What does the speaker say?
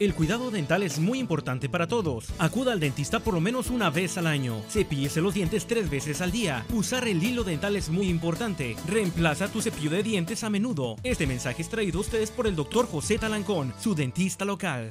El cuidado dental es muy importante para todos. Acuda al dentista por lo menos una vez al año. Cepíllese los dientes tres veces al día. Usar el hilo dental es muy importante. Reemplaza tu cepillo de dientes a menudo. Este mensaje es traído a ustedes por el Dr. José Talancón, su dentista local.